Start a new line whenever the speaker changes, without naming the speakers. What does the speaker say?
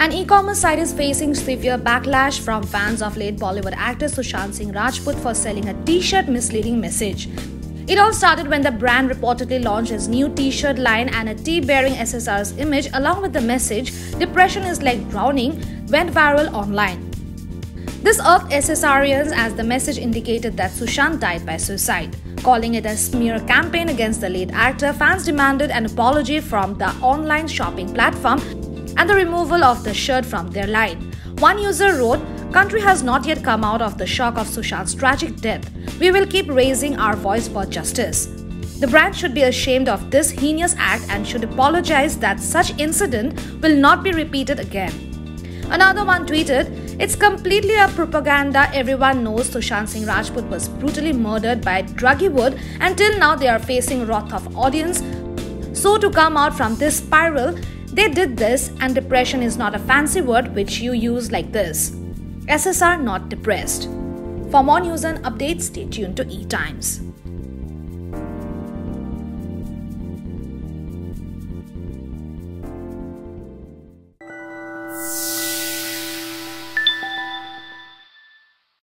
An e-commerce site is facing severe backlash from fans of late Bollywood actor Sushant Singh Rajput for selling a t-shirt misleading message. It all started when the brand reportedly launched its new t-shirt line and a T bearing SSR's image along with the message depression is like drowning went viral online. This irked SSRians as the message indicated that Sushant died by suicide. Calling it a smear campaign against the late actor, fans demanded an apology from the online shopping platform and the removal of the shirt from their line. One user wrote, Country has not yet come out of the shock of Sushant's tragic death. We will keep raising our voice for justice. The brand should be ashamed of this heinous act and should apologize that such incident will not be repeated again. Another one tweeted, It's completely a propaganda. Everyone knows Sushant Singh Rajput was brutally murdered by Drugiewood. Until now, they are facing wrath of audience. So, to come out from this spiral, they did this, and depression is not a fancy word which you use like this. SSR not depressed. For more news and updates, stay tuned to E Times.